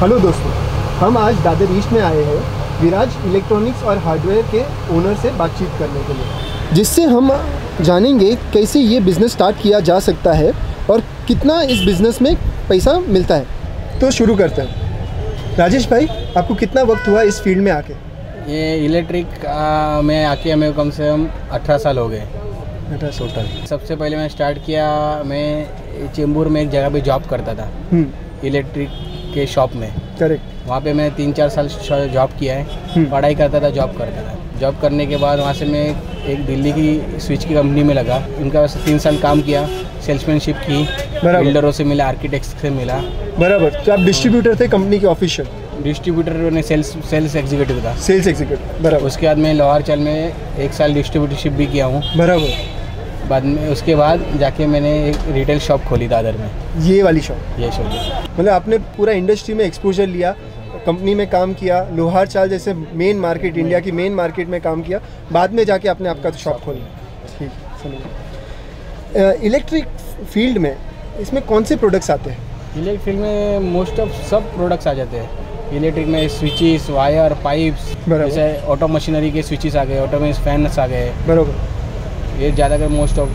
Hello दोस्तों हम आज दादर ईस्ट में आए हैं विराज इलेक्ट्रॉनिक्स और हार्डवेयर के ओनर से बातचीत करने के लिए। जिससे हम जानेंगे कैसे ये बिज़नेस स्टार्ट किया जा सकता है और कितना इस बिज़नेस में पैसा मिलता है। तो शुरू करते हैं। राजेश भाई आपको कितना वक्त हुआ इस फ़ील्ड में आके? ये इलेक्ट्रिक आ, में आके हमें कम से कम अठारह साल हो गए। टोटल सबसे पहले मैं स्टार्ट किया मैं चेंबूर में एक जगह पे जॉब करता था। इलेक्ट्रिक के शॉप में। करेक्ट वहाँ पे मैं तीन चार साल जॉब किया है। हम्म। पढ़ाई करता था जॉब करता था। जॉब करने के बाद वहाँ से मैं एक दिल्ली की स्विच की कंपनी में लगा। उनका वैसे तीन साल काम किया सेल्समैनशिप की। बिल्डरों से मिला आर्किटेक्ट्स से मिला। बराबर। तो आप डिस्ट्रीब्यूटर थे कंपनी के ऑफिशियल डिस्ट्रीब्यूटर में सेल्स सेल्स एग्जीक्यूटिव था। सेल्स एग्जीक्यूटिव बराबर। उसके बाद मैं लोहार चल में एक साल डिस्ट्रीब्यूटरशिप भी किया हूँ। बराबर। बाद में उसके बाद जाके मैंने एक रिटेल शॉप खोली दादर में। ये वाली शॉप ये शॉप मतलब आपने पूरा इंडस्ट्री में एक्सपोजर लिया कंपनी में काम किया लोहार चाल जैसे मेन मार्केट इंडिया की मेन मार्केट में काम किया बाद में जाके आपने आपका शॉप खोला। ठीक समझ इलेक्ट्रिक फ़ील्ड में इसमें कौन से प्रोडक्ट्स आते हैं? इलेक्ट्रिक फ़ील्ड में मोस्ट ऑफ़ सब प्रोडक्ट्स आ जाते हैं। इलेक्ट्रिक में स्विचेस वायर पाइप्स जैसे ऑटो मशीनरी के स्विचेस आ गए ऑटो में फैंस आ गए। बरोबर। ये ज़्यादातर मोस्ट ऑफ़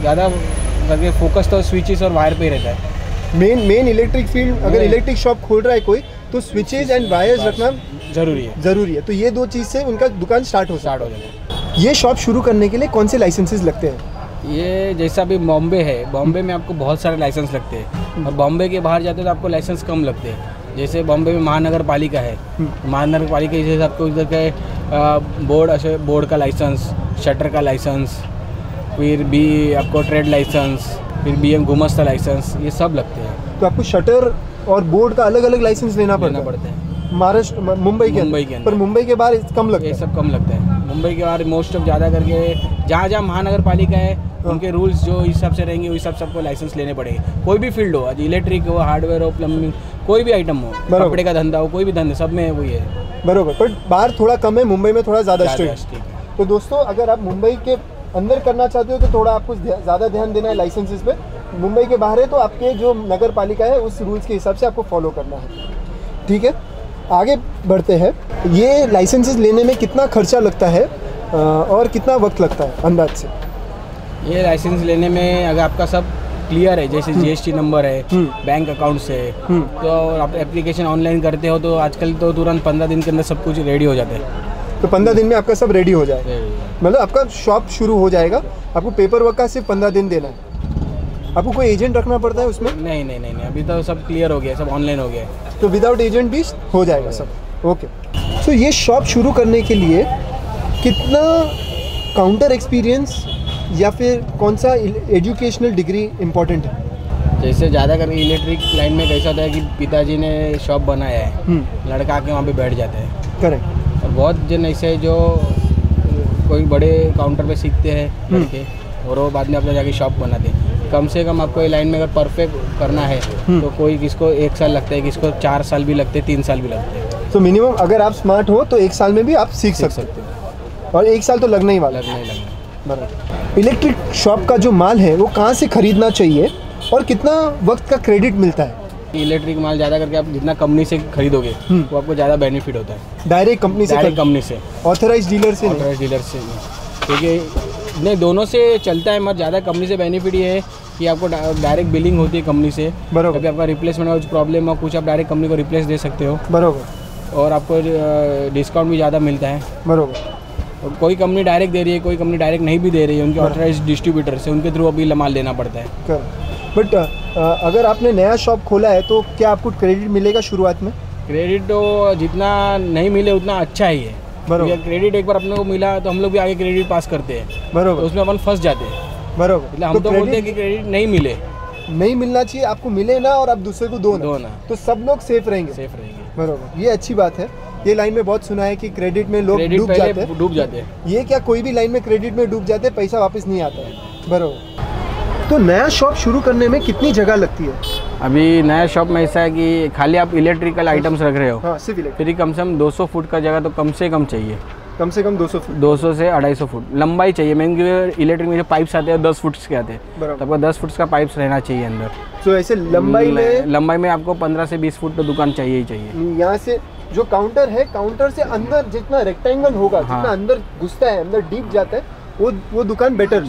ज़्यादा करके फोकस तो स्विचेस और वायर पे ही रहता है। मेन मेन इलेक्ट्रिक फ़ील्ड अगर इलेक्ट्रिक शॉप खोल रहा है कोई तो स्विचेज एंड वायर्स रखना ज़रूरी है। ज़रूरी है। तो ये दो चीज़ से उनका दुकान स्टार्ट हो स्टार्ट हो जाता है। है ये शॉप शुरू करने के लिए कौन से लाइसेंसेज लगते हैं? ये जैसा अभी बॉम्बे है बॉम्बे में आपको बहुत सारे लाइसेंस लगते हैं। और बॉम्बे के बाहर जाते हो तो आपको लाइसेंस कम लगते हैं। जैसे बॉम्बे में महानगर पालिका है। हम्म। महानगर पालिका जैसे आपको इधर के बोर्ड ऐसे बोर्ड का लाइसेंस शटर का लाइसेंस फिर भी आपको ट्रेड लाइसेंस फिर बी एम गुमस्ता लाइसेंस ये सब लगते हैं। तो आपको शटर और बोर्ड का अलग अलग लाइसेंस लेना पड़ता पड़ता है। महाराष्ट्र मुंबई के मुंबई के पर मुंबई के बाहर कम लगता है। ये सब कम लगता है। मुंबई के बाहर मोस्ट ऑफ़ ज़्यादा करके जहाँ जहाँ महानगर पालिका है हाँ। उनके रूल्स जो इस हिसाब से रहेंगे उस हिसाब से आपको लाइसेंस लेने पड़ेंगे। कोई भी फ़ील्ड हो आज इलेक्ट्रिक हो हार्डवेयर हो प्लम्बिंग कोई भी आइटम हो। कपड़े का धंधा हो कोई भी धंधा सब में वही है। बरोबर बट बाहर थोड़ा कम है मुंबई में थोड़ा ज़्यादा स्ट्रिक्ट है। तो दोस्तों अगर आप मुंबई के अंदर करना चाहते हो तो थोड़ा आपको ज़्यादा ध्यान देना है लाइसेंसेस पे। मुंबई के बाहर है तो आपके जो नगर पालिका है उस रूल्स के हिसाब से आपको फॉलो करना है। ठीक है? आगे बढ़ते हैं। ये लाइसेंसेस लेने में कितना खर्चा लगता है? और कितना वक्त लगता है अंदाज से? ये लाइसेंस लेने में अगर आपका सब क्लियर है जैसे जीएसटी नंबर है हम्म। बैंक अकाउंट से हम्म। तो आप एप्लीकेशन ऑनलाइन करते हो तो आजकल तो तुरंत पंद्रह दिन के अंदर सब कुछ रेडी हो जाता है। तो पंद्रह दिन में आपका सब रेडी हो जाएगा मतलब आपका शॉप शुरू हो जाएगा आपको पेपर वर्क का सिर्फ़ पंद्रह दिन देना है। आपको कोई एजेंट रखना पड़ता है उसमें? नहीं नहीं नहीं नहीं अभी तो सब क्लियर हो गया सब ऑनलाइन हो गया है। तो विदाउट एजेंट भी हो जाएगा सब। ओके सो ये शॉप शुरू करने के लिए कितना काउंटर एक्सपीरियंस या फिर कौन सा एजुकेशनल डिग्री इम्पोर्टेंट है? जैसे ज़्यादा करके इलेक्ट्रिक लाइन में कैसा होता है कि पिताजी ने शॉप बनाया है हम्म। लड़का आके वहाँ पे बैठ जाता है। करेक्ट और बहुत जन ऐसे हैं जो कोई बड़े काउंटर पे सीखते हैं हम्म। लड़के और वो बाद में अपना जाके शॉप बनाते हैं। कम से कम आपको ये लाइन में अगर परफेक्ट करना है हम्म। तो कोई किसको एक साल लगता है किसको चार साल भी लगते हैं तीन साल भी लगते हैं। तो मिनिमम अगर आप स्मार्ट हो तो एक साल में भी आप सीख सीख सकते हो। और एक साल तो लगना ही वाला है लगना ही लगना बराबर। इलेक्ट्रिक शॉप का जो माल है वो कहाँ से खरीदना चाहिए और कितना वक्त का क्रेडिट मिलता है? इलेक्ट्रिक माल ज़्यादा करके आप जितना कंपनी से खरीदोगे हम्म। वो आपको ज़्यादा बेनिफिट होता है। डायरेक्ट कंपनी से डायरेक्ट कंपनी से। ऑथराइज डीलर से नहीं? ऑथराइज डीलर से क्योंकि नहीं दोनों से चलता है मगर ज़्यादा कंपनी से बेनिफिट ये है कि आपको डायरेक्ट बिलिंग होती है कंपनी से। बराबर। आपका रिप्लेसमेंट का कुछ प्रॉब्लम हो कुछ आप डायरेक्ट कंपनी को रिप्लेस दे सकते हो। बरोबर। और आपको डिस्काउंट भी ज़्यादा मिलता है। बरोबर। और कोई कंपनी डायरेक्ट दे रही है कोई कंपनी डायरेक्ट नहीं भी दे रही है उनके बराबर। ऑथराइज डिस्ट्रीब्यूटर से उनके थ्रू अभी माल लेना पड़ता है। बट अगर आपने नया शॉप खोला है तो क्या आपको क्रेडिट मिलेगा शुरुआत में? क्रेडिट तो जितना नहीं मिले उतना अच्छा ही है। बराबर। क्रेडिट एक बार अपने को मिला तो हम लोग भी आगे क्रेडिट पास करते हैं। तो उसमें अपन फंस जाते हैं। बरोबर। मतलब हम तो बोलते हैं कि क्रेडिट नहीं मिले। नहीं मिलना चाहिए आपको मिले ना और आप दूसरे को दो ना। दो ना। तो सब लोग सेफ़ रहेंगे। सेफ़ रहेंगे। बरोबर। ये अच्छी बात है। ये लाइन में बहुत सुना है कि क्रेडिट में लोग डूब जाते हैं। डूब जाते हैं। ये क्या कोई भी लाइन में क्रेडिट में डूब जाते हैं पैसा वापस नहीं आता है। बरोबर। तो नया शॉप शुरू करने में कितनी जगह लगती है? अभी नया शॉप में ऐसा है कि खाली आप इलेक्ट्रिकल आइटम्स रख रहे हो। हाँ सिर्फ़ फिर कम से कम 200 फुट का जगह तो कम से कम चाहिए। कम से कम 200 फुट। 200 से 250 फुट। लंबाई चाहिए। मेन इलेक्ट्रिक में जो पाइप्स आते हैं 10 फुट के आते हैं। तो आपको 10 फुट का पाइप्स रहना चाहिए अंदर। तो ऐसे लंबाई में लंबाई में आपको 15 से 20 फुट तो दुकान चाहिए ही चाहिए। यहाँ से जो काउंटर है काउंटर से अंदर जितना रेक्टेंगल होगा हाँ। जितना अंदर घुसता है अंदर डीप जाता है वो वो दुकान बेटर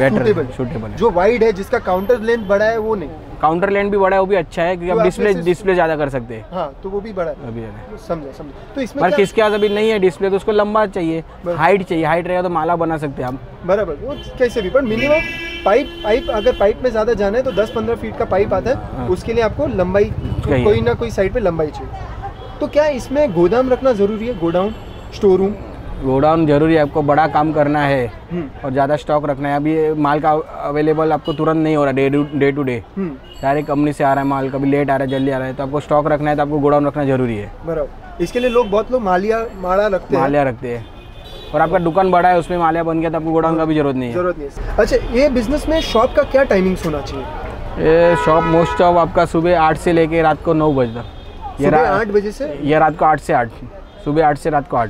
जो वाइड है जिसका काउंटर लेंथ बड़ा है वो नहीं। काउंटर लेंथ भी बड़ा है वो भी अच्छा है क्योंकि वो आप डिस्प्ले डिस्प्ले ज़्यादा कर सकते हैं। हाँ तो वो भी बड़ा है। अभी समझे समझे। तो इसमें पर किसके पास अभी नहीं है डिस्प्ले तो उसको लंबा चाहिए। हाइट चाहिए। हाइट रहेगा तो माला बना सकते हैं हम। बराबर। वो कैसे भी पर मिनिमम पाइप पाइप अगर पाइप में ज़्यादा जाना है तो 10-15 फीट का पाइप आता है हाँ। उसके लिए आपको लंबाई कोई ना कोई साइड पे लंबाई चाहिए। तो क्या इसमें गोदाम रखना ज़रूरी है? गोडाउन स्टोर रूम गोडाउन ज़रूरी है आपको बड़ा काम करना है हम्म। और ज़्यादा स्टॉक रखना है। अभी माल का अवेलेबल आपको तुरंत नहीं हो रहा day day to day direct company से आ रहा है माल कभी लेट आ रहा है जल्दी आ रहा है तो आपको स्टॉक रखना है तो आपको गोडाउन रखना ज़रूरी है। बराबर। इसके लिए लोग बहुत लोग मालिया माड़ा रखते हैं। मालिया रखते हैं। और आपका दुकान बड़ा है उसमें मालिया बन गया तो आपको गोडाउन का भी ज़रूरत नहीं है। ज़रूरत नहीं है। अच्छा ये बिज़नेस में शॉप का क्या टाइमिंग्स होना चाहिए? ये शॉप मोस्ट ऑफ़ आपका सुबह आठ से लेके रात को नौ बजे तक। ये आठ बजे से? ये रात को आठ से आठ। सुबह आठ से रात को आठ।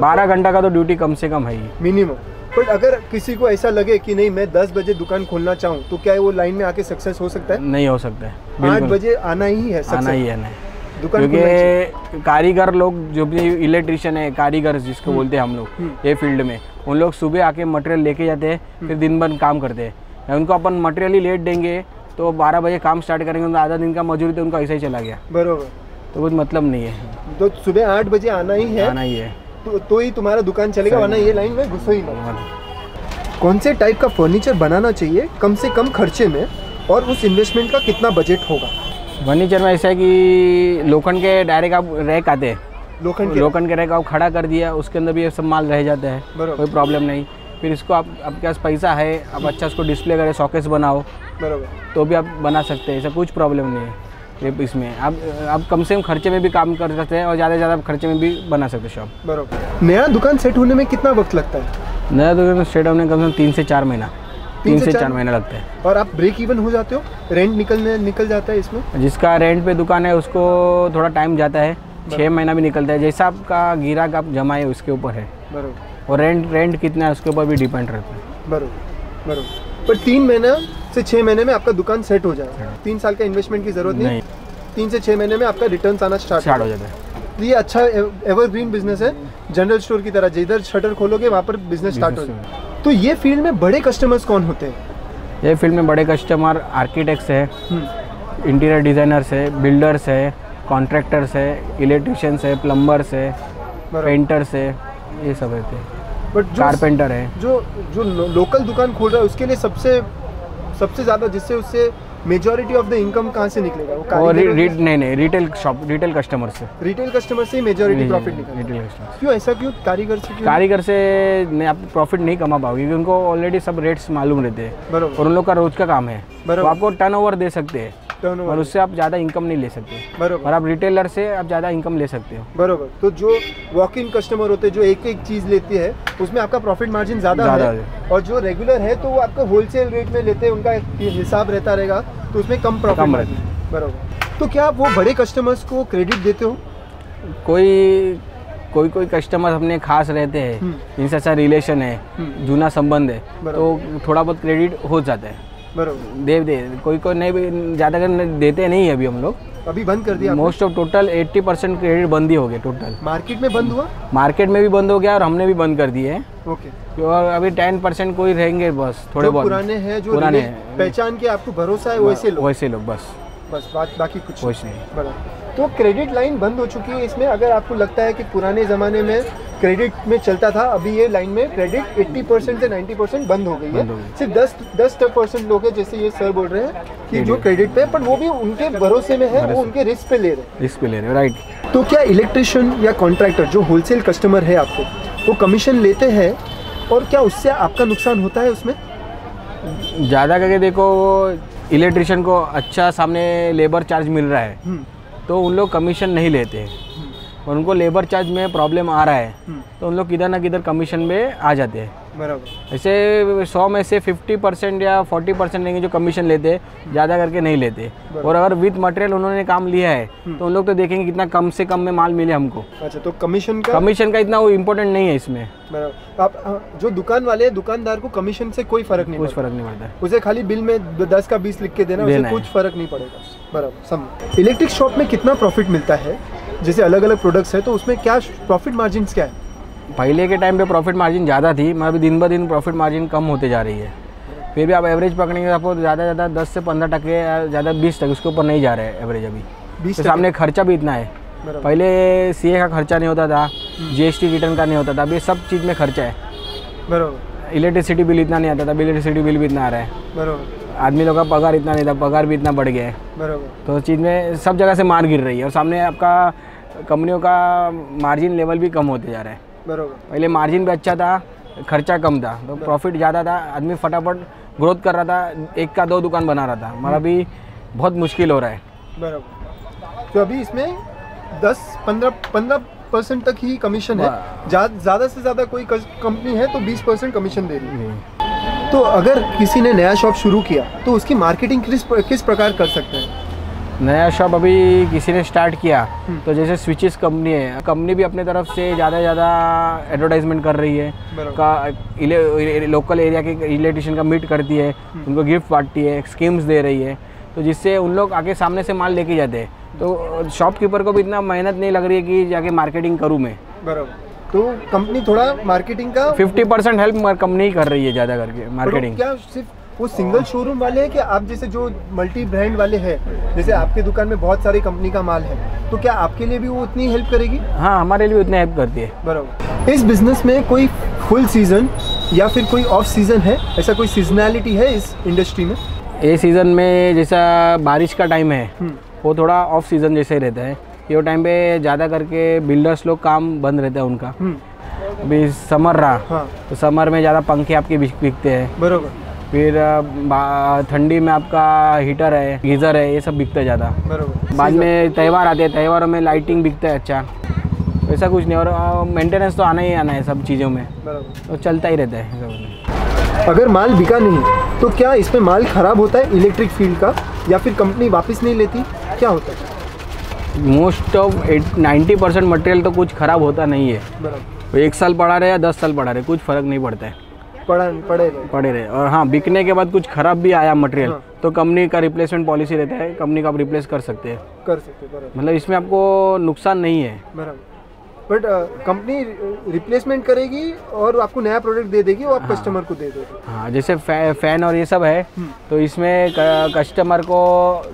बारह घंटा का तो ड्यूटी कम से कम है ही मिनिमम बट अगर किसी को ऐसा लगे कि नहीं मैं दस बजे दुकान खोलना चाहूँ तो क्या वो लाइन में आके सक्सेस हो सकता है? नहीं हो सकता है। आठ बजे आना ही है आना ही है नहीं। दुकान ही। क्योंकि कारीगर लोग जो भी इलेक्ट्रिशियन है कारीगर जिसको बोलते हैं हम लोग हम्म। ये फ़ील्ड में उन लोग सुबह आके मटेरियल लेके जाते हैं फिर दिन भर काम करते हैं। उनको अपन मटेरियल ही लेट देंगे तो बारह बजे काम स्टार्ट करेंगे तो आधा दिन का मजूरी तो उनका ऐसा ही चला गया। बरोबर। तो कुछ मतलब नहीं है। तो सुबह आठ बजे आना ही है। आना ही है। तो, तो ही तुम्हारा दुकान चलेगा वरना ये लाइन में घुसो ही मत। कौन से टाइप का फर्नीचर बनाना चाहिए कम से कम खर्चे में और उस इन्वेस्टमेंट का कितना बजट होगा? फर्नीचर में ऐसा है कि लोखंड के डायरेक्ट आप रैक आते हैं। लोखंड के? लोखंड के रैक आप खड़ा कर दिया उसके अंदर भी ये सब माल रह जाता है। कोई प्रॉब्लम नहीं। फिर इसको आप आपके पास पैसा है आप अच्छा उसको डिस्प्ले करें शॉकेस बनाओ बराबर। तो भी आप बना सकते हैं ऐसा कुछ प्रॉब्लम नहीं है। ये इसमें आप आप कम से कम खर्चे में भी काम कर सकते हैं और ज़्यादा से ज़्यादा खर्चे में भी बना सकते हैं शॉप बराबर। नया दुकान सेट होने में कितना वक्त लगता है? नया दुकान सेट होने में कम से कम तीन से चार महीना तीन से चार महीना लगता है। और आप ब्रेक इवन हो जाते हो? रेंट निकलने निकल जाता है इसमें? जिसका रेंट पे दुकान है उसको थोड़ा टाइम जाता है छः महीना भी निकलता है। जैसा आपका गिराक आप जमाए उसके ऊपर है। बराबर। और रेंट रेंट कितना है उसके ऊपर भी डिपेंड रहता है। बरोबर बरोबर। पर तीन महीना से छः महीने में आपका दुकान सेट हो जाएगा तीन साल का इन्वेस्टमेंट की ज़रूरत नहीं। तीन से छः महीने में आपका रिटर्न आना स्टार्ट हो जाता है। ये अच्छा एवरग्रीन बिज़नेस है जनरल स्टोर की तरह। जिधर शटर खोलोगे वहाँ पर बिज़नेस स्टार्ट हो जाएगा तो ये फ़ील्ड में बड़े कस्टमर्स कौन होते हैं? ये फ़ील्ड में बड़े कस्टमर आर्किटेक्ट्स है इंटीरियर डिज़ाइनर्स है बिल्डर्स है कॉन्ट्रैक्टर्स है इलेक्ट्रिशियंस है प्लम्बर्स है पेंटर्स है ये सब रहते हैं। बट जो कारपेंटर है। जो जो लोकल दुकान खोल रहा है उसके लिए सबसे सबसे ज़्यादा जिससे उससे मेजोरिटी ऑफ़ द इनकम कहाँ से निकलेगा? वो और रि, रि, नहीं नहीं रिटेल शॉप रिटेल कस्टमर से। रिटेल कस्टमर से ही मेजोरिटी प्रॉफिट निकलेगा रिटेल कस्टमर क्यों ऐसा क्यों? कारीगर से क्यों? कारीगर से नहीं आप प्रॉफिट नहीं कमा पाओगे क्योंकि उनको ऑलरेडी सब रेट्स मालूम रहते हैं। और उन लोग का रोज का काम है। वो आपको टर्न दे सकते हैं। और उससे आप ज़्यादा इनकम नहीं ले सकते। बरोबर। और आप रिटेलर से आप ज़्यादा इनकम ले सकते हो। बरोबर। तो जो वॉक इन कस्टमर होते हैं जो एक एक चीज़ लेती है उसमें आपका प्रॉफिट मार्जिन ज़्यादा है। और जो रेगुलर है तो वो आपका होलसेल रेट में लेते हैं उनका हिसाब रहता रहेगा तो उसमें कम प्रॉफिट मार्जिन बरोबर। तो क्या आप वो बड़े कस्टमर्स को क्रेडिट देते हो? कोई कोई कोई कस्टमर अपने खास रहते हैं इनसे अच्छा रिलेशन है हम्म। जूना संबंध है। तो थोड़ा बहुत क्रेडिट हो जाता है। बरोबर दे दे कोई कोई नहीं ज़्यादा कर देते नहीं है अभी हम लोग। अभी बंद कर दिया most of total 80 percent credit बंद ही हो गए टोटल मार्केट में बंद हुआ? मार्केट में भी बंद हो गया और हमने भी बंद कर दिए हैं। ओके। और अभी टेन परसेंट कोई रहेंगे बस थोड़े बहुत। पुराने हैं जो पुराने। हैं। पहचान के आपको भरोसा है वैसे लोग वैसे लोग बस। बस बात बाकी कुछ कुछ नहीं। बराबर। तो क्रेडिट लाइन बंद हो चुकी है इसमें। अगर आपको लगता है कि पुराने ज़माने में क्रेडिट में चलता था अभी ये लाइन में क्रेडिट 80 परसेंट से 90 परसेंट बंद हो गई है। सिर्फ़ 10 10 परसेंट लोग हैं जैसे ये सर बोल रहे हैं कि जो क्रेडिट पे पर वो भी उनके भरोसे में है वो उनके रिस्क पे ले रहे हैं। रिस्क पे ले रहे हो राइट तो क्या इलेक्ट्रिशियन या कॉन्ट्रैक्टर जो होलसेल कस्टमर है आपको वो कमीशन लेते हैं और क्या उससे आपका नुकसान होता है उसमें? ज़्यादा करके देखो इलेक्ट्रिशियन को अच्छा सामने लेबर चार्ज मिल रहा है। हम्म, तो उन लोग कमीशन नहीं लेते हैं। और उनको लेबर चार्ज में प्रॉब्लम आ रहा है हम्म, तो उन लोग किधर ना किधर कमीशन में आ जाते हैं। बराबर। ऐसे सौ में से फिफ्टी परसेंट या फोर्टी परसेंट लेंगे जो कमीशन लेते हैं ज़्यादा करके नहीं लेते। और अगर विथ मटेरियल उन्होंने काम लिया है तो उन लोग तो देखेंगे कितना कम से कम में माल मिले हमको। अच्छा तो कमीशन का कमीशन का इतना वो इम्पोर्टेंट नहीं है इसमें। बराबर। आप हाँ, जो दुकान वाले दुकानदार को कमीशन से कोई फ़र्क नहीं कुछ फ़र्क नहीं पड़ता। उसे खाली बिल में दस का बीस लिख के देना। कुछ फ़र्क नहीं पड़ेगा। बराबर इलेक्ट्रिक शॉप में कितना प्रॉफिट मिलता है? जैसे अलग अलग प्रोडक्ट्स है तो उसमें क्या प्रॉफिट मार्जिन क्या है? पहले के टाइम पे प्रॉफिट मार्जिन ज़्यादा थी मगर अभी दिन ब दिन प्रॉफिट मार्जिन कम होते जा रही है। फिर भी आप एवरेज पकड़ेंगे तो आपको ज़्यादा ज़्यादा दस से पंद्रह टके या ज़्यादा बीस तक उसके ऊपर नहीं जा रहे हैं एवरेज अभी। बीस तो सामने खर्चा भी इतना है। पहले सीए का खर्चा नहीं होता था जीएसटी रिटर्न का नहीं होता था अभी सब चीज़ में खर्चा है। बराबर। इलेक्ट्रिसिटी बिल इतना नहीं आता था अभी इलेक्ट्रिसिटी बिल भी इतना आ रहा है। बराबर। आदमी लोग का पगार इतना नहीं था पगार भी इतना बढ़ गया है। बराबर। तो उस चीज़ में सब जगह से मार गिर रही है और सामने आपका कंपनियों का मार्जिन लेवल भी कम होते जा रहा है। बराबर। पहले मार्जिन भी अच्छा था खर्चा कम था तो प्रॉफिट ज़्यादा था आदमी फटाफट ग्रोथ कर रहा था एक का दो दुकान बना रहा था। हमारा भी बहुत मुश्किल हो रहा है। बराबर। तो अभी इसमें दस पंद्रह पंद्रह परसेंट तक ही कमीशन है। ज्या- ज़्यादा से ज़्यादा कोई कंपनी है तो बीस परसेंट कमीशन दे रही है। तो अगर किसी ने नया शॉप शुरू किया तो उसकी मार्केटिंग किस किस प्रकार कर सकते हैं? नया शॉप अभी किसी ने स्टार्ट किया तो जैसे स्विचेस कंपनी है कंपनी भी अपने तरफ़ से ज़्यादा से ज़्यादा एडवर्टाइजमेंट कर रही है। का इले, इले, लोकल एरिया के इलेक्ट्रिशियन का मीट करती है उनको गिफ्ट बांटती है स्कीम्स दे रही है। तो जिससे उन लोग आगे सामने से माल लेके जाते हैं। तो शॉपकीपर को भी इतना मेहनत नहीं लग रही है कि जाके मार्केटिंग करूँ मैं। बराबर। तो कंपनी थोड़ा मार्केटिंग का फिफ्टी परसेंट हेल्प कंपनी ही कर रही है ज़्यादा करके मार्केटिंग क्या सिर्फ़ वो सिंगल शोरूम वाले हैं कि आप जैसे जो मल्टी ब्रांड वाले हैं जैसे आपके दुकान में बहुत सारी कंपनी का माल है तो क्या आपके लिए भी वो उतनी हेल्प करेगी? हाँ हमारे लिए उतने हेल्प करती है। बराबर। इस बिज़नेस में कोई फुल सीज़न या फिर कोई ऑफ़ सीज़न है? ऐसा कोई सीजनैलिटी है इस इंडस्ट्री में? ये सीज़न में जैसा बारिश का टाइम है हम्म, वो थोड़ा ऑफ़ सीज़न जैसे ही रहता है। ये टाइम पे ज़्यादा करके बिल्डर्स लोग काम बंद रहता है उनका। हम्म, अभी समर रहा हाँ। तो समर में ज़्यादा पंखे आपके बिक- बिकते हैं। बराबर। फिर ठंडी में आपका हीटर है गीज़र है ये सब बिकता है ज़्यादा। बराबर। बाद में त्यौहार आते हैं त्यौहारों में लाइटिंग बिकता है अच्छा। ऐसा कुछ नहीं और मेंटेनेंस तो आना ही आना है सब चीज़ों में। तो चलता ही रहता है अगर माल बिका नहीं तो क्या इसमें माल खराब होता है इलेक्ट्रिक फ़ील्ड का? या फिर कंपनी वापस नहीं लेती? क्या होता है? Most of eight ninety percent material तो कुछ ख़राब होता नहीं है। बराबर। एक साल पड़ा रहे या दस साल पड़ा रहे कुछ फ़र्क नहीं पड़ता है। पढ़ा पड़े रहे। पड़े रहे। और हाँ बिकने के बाद कुछ ख़राब भी आया मटेरियल हाँ। तो कंपनी का रिप्लेसमेंट पॉलिसी रहता है कंपनी का आप रिप्लेस कर सकते हैं। कर सकते हैं मतलब इसमें आपको नुकसान नहीं है। बराबर। बट कंपनी रिप्लेसमेंट करेगी और आपको नया प्रोडक्ट दे देगी और आप हाँ, कस्टमर को दे दोगे। हाँ जैसे फै, फ़ैन और ये सब है हम्म। तो इसमें कस्टमर को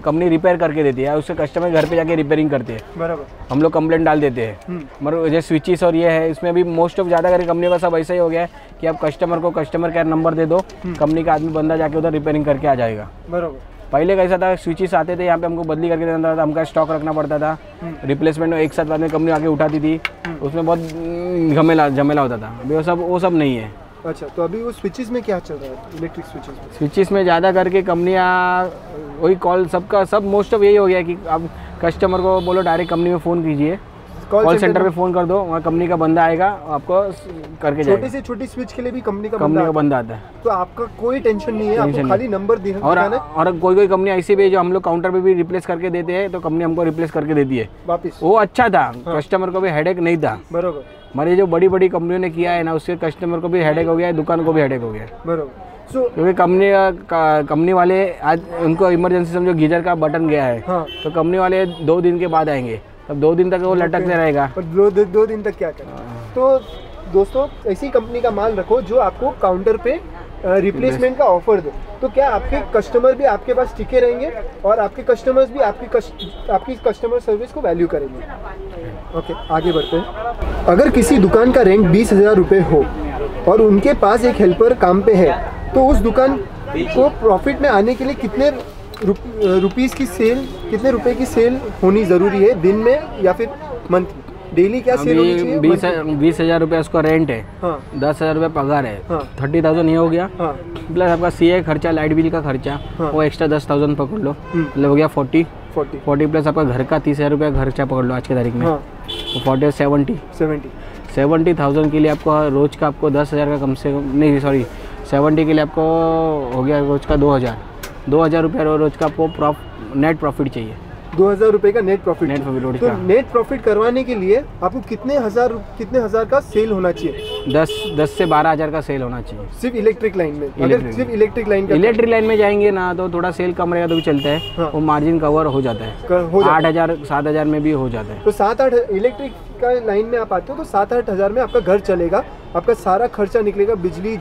कंपनी रिपेयर करके देती है उससे कस्टमर घर पे जाके रिपेयरिंग करते हैं। बराबर। हम लोग कंप्लेंट डाल देते हैं। हम्म, मगर जैसे स्विचेस और ये है इसमें भी मोस्ट ऑफ़ ज़्यादा करके कंपनी का सब ऐसा ही हो गया है कि आप कस्टमर को कस्टमर केयर नंबर दे दो कंपनी का आदमी बंदा जाके उधर रिपेयरिंग करके आ जाएगा। बराबर। पहले कैसा था स्विचेस आते थे यहाँ पे हमको बदली करके देना था हमका स्टॉक रखना पड़ता था। रिप्लेसमेंट एक साथ बाद में कंपनी आके उठाती थी उसमें बहुत हम्म, झमेला झमेला होता था। अभी वो सब वो सब नहीं है। अच्छा तो अभी वो स्विचेस में क्या चल रहा है इलेक्ट्रिक स्विचेस में? स्विचेस में ज़्यादा करके कंपनियाँ वही कॉल सबका सब मोस्ट ऑफ़ यही हो गया कि आप कस्टमर को बोलो डायरेक्ट कंपनी में फ़ोन कीजिए। कॉल सेंटर पे फ़ोन कर दो वहाँ कंपनी का बंदा आएगा आपको करके छोटी से छोटी स्विच के लिए भी कंपनी का कंपनी का बंदा आता है। है। तो आपका कोई टेंशन नहीं है आपको खाली नंबर और और कोई कोई कंपनी ऐसी भी है जो हम लोग काउंटर पे भी रिप्लेस करके देते हैं तो कंपनी हमको रिप्लेस करके देती है। वापिस। वो अच्छा था। कस्टमर को भी हेडेक नहीं था। बरोबर। हमारी जो बड़ी बड़ी कंपनियों ने किया है ना उसके कस्टमर को भी हेडेक हो गया है दुकान को भी हेडेक हो गया है। बरोबर। सो क्योंकि कंपनी कंपनी वाले आज उनको इमरजेंसी समझो गीजर का बटन गया है। हाँ। तो कंपनी वाले दो दिन के बाद आएँगे। तब दो दिन तक वो लटकते रहेगा। और दो, दो, दो दिन तक क्या करें? तो दोस्तों ऐसी कंपनी का माल रखो जो आपको काउंटर पे रिप्लेसमेंट का ऑफ़र दे। तो क्या आपके कस्टमर भी आपके पास टिके रहेंगे और आपके कस्टमर्स भी आपकी कस्ट, आपकी कस्टमर सर्विस को वैल्यू करेंगे? ओके आगे बढ़ते हैं। अगर किसी दुकान का रेंट बीस हज़ार रुपये हो और उनके पास एक हेल्पर काम पे है तो उस दुकान को प्रॉफिट में आने के लिए कितने रुप- रुपीस की सेल कितने रुपए की सेल होनी ज़रूरी है दिन में या फिर मंथ? डेली क्या सेल होनी चाहिए? बीस बीस हज़ार रुपया उसका रेंट है। हाँ। दस हज़ार रुपये पगार है। हाँ। थर्टी थाउज़ेंड ये हो गया। हाँ। प्लस आपका सी ए खर्चा लाइट बिल का खर्चा हाँ। वो एक्स्ट्रा दस थाउज़ेंड पकड़ लो। हम्म। मतलब हो गया फोर्टी फोर्टी फोर्टी प्लस आपका घर का तीस हज़ार रुपया खर्चा पकड़ लो आज की तारीख में। हाँ। Forty seventy seventy. Seventy thousand के लिए आपको रोज़ का आपको दस हज़ार का कम से कम नहीं सॉरी सेवेंटी के लिए आपको हो गया रोज़ का दो हज़ार। दो हज़ार रुपया रोज़ का आपको प्रॉफ नेट प्रॉफिट चाहिए। दो हज़ार रुपए का नेट प्रॉफिट नेट प्रॉफिट तो का। नेट प्रॉफिट करवाने के लिए आपको कितने हज़ार कितने हज़ार का सेल होना चाहिए? दस दस से बारह हज़ार का सेल होना चाहिए। सिर्फ़ इलेक्ट्रिक लाइन में। अगर सिर्फ़ इलेक्ट्रिक लाइन का इलेक्ट्रिक लाइन में जाएँगे ना तो थोड़ा सेल कम रहेगा तो भी चलता है। हाँ। वो मार्जिन कवर हो जाता है। आठ हज़ार सात हज़ार में भी हो जाता है। तो सात आठ इलेक्ट्रिक का लाइन में आप आते हो तो सात आठ हज़ार में आपका घर चलेगा। आपका सारा खर्चा निकलेगा बिजली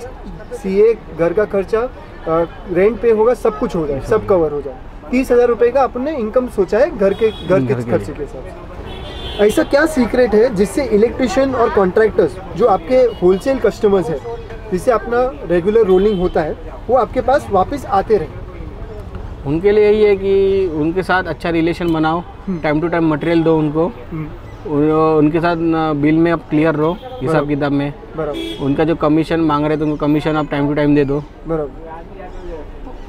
सीए घर का खर्चा रेंट पे होगा सब कुछ हो जाए सब कवर हो जाए। तीस हज़ार रुपये का आपने इनकम सोचा है घर के घर के खर्चे के हिसाब से। ऐसा क्या सीक्रेट है जिससे इलेक्ट्रिशियन और कॉन्ट्रैक्टर्स जो आपके होलसेल कस्टमर्स हैं जिससे अपना रेगुलर रोलिंग होता है वो आपके पास वापस आते रहे? उनके लिए यही है कि उनके साथ अच्छा रिलेशन बनाओ टाइम टू टाइम मटेरियल दो उनको। उनके साथ बिल में आप क्लियर रहो हिसाब किताब में। उनका जो कमीशन मांग रहे थे उनको कमीशन आप टाइम टू टाइम दे दो। बराबर।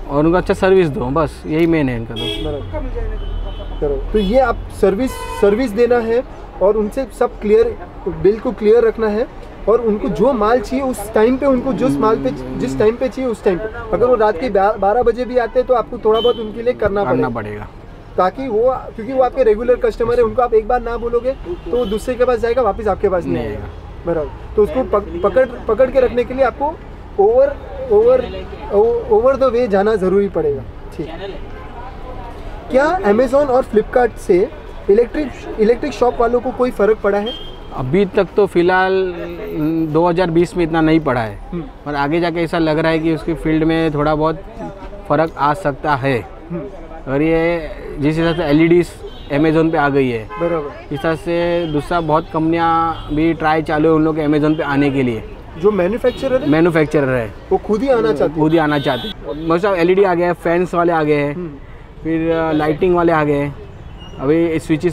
और उनको अच्छा सर्विस दो बस यही मेन है इनका तो। तो ये आप सर्विस सर्विस देना है और उनसे सब क्लियर बिल को क्लियर रखना है और उनको जो माल चाहिए उस टाइम पे उनको जिस माल पे जिस टाइम पे चाहिए उस टाइम पे। अगर वो रात के बारह बजे भी आते हैं तो आपको थोड़ा बहुत उनके लिए करना करना पड़ेगा। ताकि वो क्योंकि वो आपके रेगुलर कस्टमर है उनको आप एक बार ना बोलोगे तो वो दूसरे के पास जाएगा वापस आपके पास नहीं नहीं आएगा। बराबर। तो उसको पक, पकड़ पकड़ के रखने के लिए आपको over over over the way जाना ज़रूरी पड़ेगा। ठीक। क्या अमेज़ोन और फ्लिपकार्ट से इलेक्ट्रिक इलेक्ट्रिक शॉप वालों को कोई फ़र्क पड़ा है? अभी तक तो फ़िलहाल न, 2020 में इतना नहीं पड़ा है। हम्म, पर आगे जाके ऐसा लग रहा है कि उसकी फ़ील्ड में थोड़ा बहुत फ़र्क आ सकता है। हम्म, और ये जिस हिसाब से एल ई अमेज़ोन पे आ गई है बराबर। इस हिसाब से दूसरा बहुत कंपनियाँ भी ट्राई चालू है उन लोग के अमेज़ोन पे आने के लिए। जो मैन्युफैक्चरर है मैन्युफैक्चरर है। वो खुद ही आना चाहते खुद ही आना चाहते हैं। मतलब एल आ गया है फैंस वाले आ गए हैं हैं फिर लाइटिंग वाले आ गए हैं अभी स्विचेस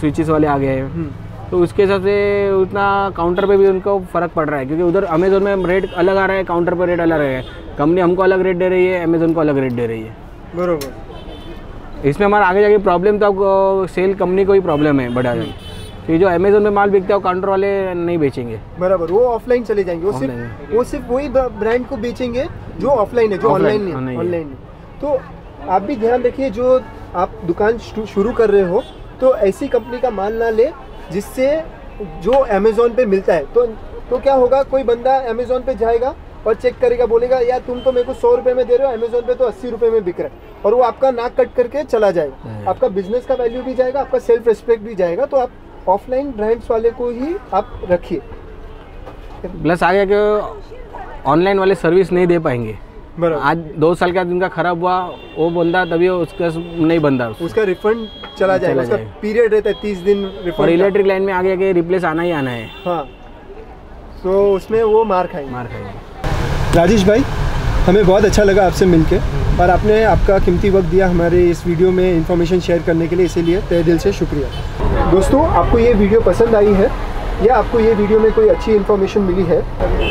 स्विचेस वाले आ गए। हैं हम्म, तो उसके हिसाब से उतना काउंटर पे भी उनको फ़र्क पड़ रहा है क्योंकि उधर अमेज़ोन में रेट अलग आ रहा है काउंटर पर रेट अलग है। कंपनी हमको अलग रेट दे रही है अमेज़ोन को अलग रेट दे रही है। बरोबर। इसमें हमारा आगे जाके प्रॉब्लम तो सेल कंपनी को ही प्रॉब्लम है बड़ा तो ये जो अमेज़ोन में माल बिकता है वो काउंटर वाले नहीं बेचेंगे। बराबर वो ऑफलाइन चले जाएँगे। वो सिर्फ़ वो सिर्फ़ वही ब्रांड को बेचेंगे जो ऑफलाइन है जो ऑनलाइन हाँ, है। ऑनलाइन तो आप भी ध्यान रखिए जो आप दुकान शुरू कर रहे हो तो ऐसी कंपनी का माल ना ले जिससे जो अमेजोन पे मिलता है। तो तो क्या होगा कोई बंदा अमेजोन पे जाएगा और चेक करेगा बोलेगा यार तुम तो मेरे को सौ रुपये में दे रहे हो अमेजोन पे तो अस्सी रुपये में बिक रहा है। और वो आपका नाक कट करके चला जाएगा हम्म। आपका बिज़नेस का वैल्यू भी जाएगा आपका सेल्फ रिस्पेक्ट भी जाएगा तो आप ऑफलाइन ब्रांड्स वाले को ही आप रखिए। प्लस आगे जाके ऑनलाइन वाले सर्विस नहीं दे पाएँगे। बराबर। आज दो साल का जिनका खराब हुआ वो बंदा तभी उसका नहीं बंदा। उसको। उसका रिफंड चला जाएगा उसका जाएगा। पीरियड रहता है तीस दिन और रिफंड इलेक्ट्रिक लाइन में आगे आगे रिप्लेस आना ही आना है। हाँ। तो उसमें वो मार खाएँगे। मार खाएँगे। राजेश भाई हमें बहुत अच्छा लगा आपसे मिलके, और आपने आपका कीमती वक्त दिया हमारे इस वीडियो में इंफॉर्मेशन शेयर करने के लिए, इसीलिए तय दिल से शुक्रिया। दोस्तों, आपको ये वीडियो पसंद आई है, या आपको ये वीडियो में कोई अच्छी इन्फॉर्मेशन मिली है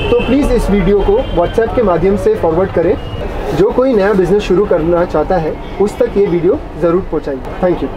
तो प्लीज़ इस वीडियो को व्हाट्सएप के माध्यम से फॉरवर्ड करें। जो कोई नया बिज़नेस शुरू करना चाहता है, उस तक ये वीडियो ज़रूर पहुँचाएँगे थैंक यू